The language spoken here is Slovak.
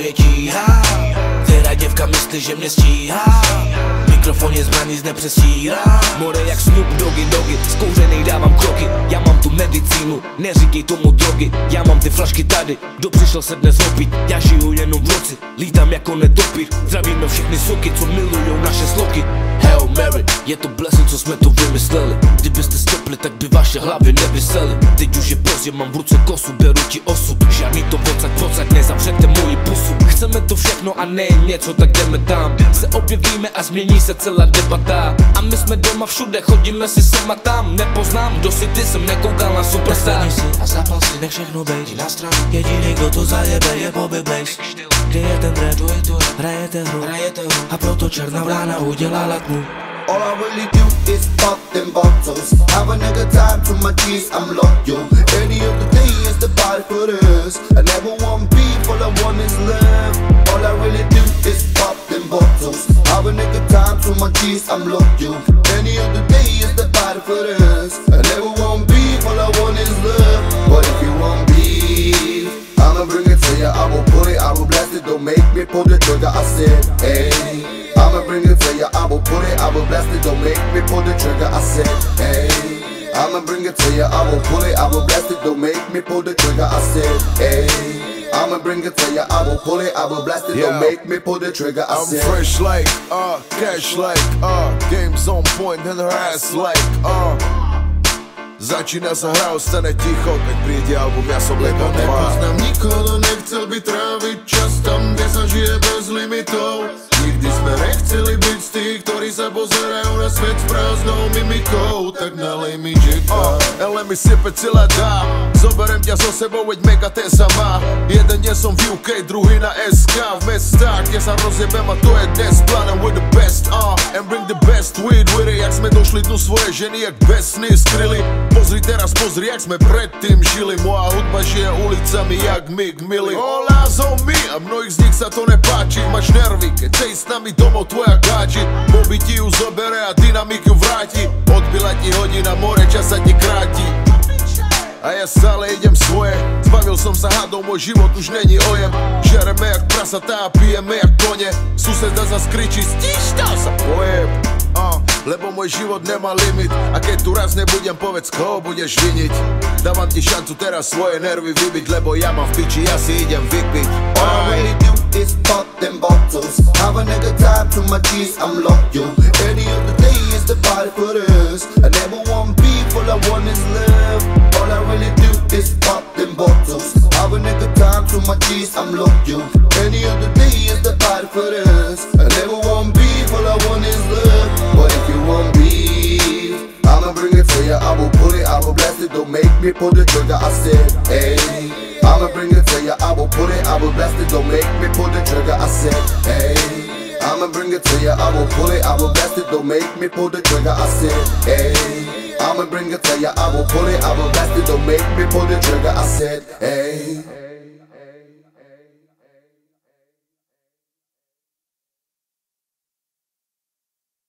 to je tíha Která děvka myslí, že mě stíhá. Mikrofon je zbraň, nic nepřesírá More jak Snoop Doggy Doggy Zkouřenej dávám kroky. Já mám tu medicínu, neříkej tomu drogy. Já mám ty flašky tady, kdo přišel se dnes opít? Já žiju jenom v noci, lítám jako netopír Zdravíme všechny soky, co milujou naše sloky. Hail Mary, je to blessing, co jsme tu vymysleli. Kdybyste stopli, tak by vaše hlavy nevysely. Teď už je pozdě, mám v ruce kosu, beru ti osud Žádný to pocať, pocať, nezavřete moji pusu Chceme to všechno a ne něco, tak jdeme tam. Se objevíme a změní se celá debata. A my jsme doma všude, chodíme si sem a tam. Nepoznám, kdo si ty, jsem nekoukal na superstar. Si a zapal si, nech všechno bejt. Na stranu. Jediný, kdo to zajebe, je Bobby Blaze. Kde je ten rap, je to rap, hrajete hru, hrajete hru. A proto černá vrána udělala tmu All I really do is pop them bottles. Have a nigga time to my G's, I'm loyal. Any other day is the body for this. I never want beef, all I want is love. My G's, I'm loyal. Any other day is the body for this. I never want beef, all I want is love. But if you want beef, I'ma bring it to you, I will put it, I will blast it, don't make me pull the trigger, I said, hey. I'ma bring it to you, I will put it, I will blast it, don't make me pull the trigger, I said, hey. I'ma bring it to you, I will pull it, I will blast it, don't make me pull the trigger, I said, hey I'ma bring it to you, I will pull it, I will blast it, Yeah. don't make me pull the trigger, I I'm said. fresh like, uh, cash like, uh, games on point and her ass like, uh. Začína sa hra, ostane ticho, tak príde album, ja som Legon 2 nepoznám nikoho, nechcel by tráviť čas tam, kde sa žije bez limitov. Nikdy sme nechceli byť z tých, ktorí sa pozerajú svet s prázdnou mimikou Tak nalej mi Jacka Uh, ale mi sype celá dá Zoberem ťa so sebou, veď mega ten sa má. Jeden deň som v UK, druhý na SK V mestách, kde sa rozjebem a to je dnes Planem with the best, uh And bring the best weed with it. Jak sme došli dnu svoje ženy, jak bez sny skryli. Pozri teraz, pozri, jak sme predtým žili. Moja hudba žije ulicami, jak Mick Millie All eyes on me, a mnohých z nich sa to nepáči. Máš nervy, keď chce s nami domov tvoja gáči. Bobby ti ju zobere a dynamiku vráti. Odbila ti hodina, more čas sa ti kráti. A ja stále idem svoje. Zbavil som sa hadov, môj život už není ojem. Žereme jak prasatá a pijeme jak kone. Suseda zas kričí, stíš to? Sa pojeb uh, Lebo môj život nemá limit. A keď tu raz nebudem, povedz koho budeš viniť. Dávam ti šancu teraz svoje nervy vybiť Lebo ja mám v piči, ja si idem vypiť All Really pop them bottles. Have a nigga time to my G's, I'm loyal. Any other day is the party for this. I never want beef, all I want is love. All I really do is pop them bottles. Have a nigga time to my G's, I'm loyal. Any other day is the party for this. I never want beef, all I want is love. But if you want beef, I'ma bring it to you, I will put it, I will blast it, don't make me pull the trigger, I said, hey I'ma bring it to you, I will put it, I will blast it, don't make me pull the trigger, I said, hey. I'ma bring it to you, I will pull it, I will blast it, don't make me pull the trigger, I said, hey. I'ma bring it to you, I will pull it, I will blast it, don't make me pull the trigger, I said, hey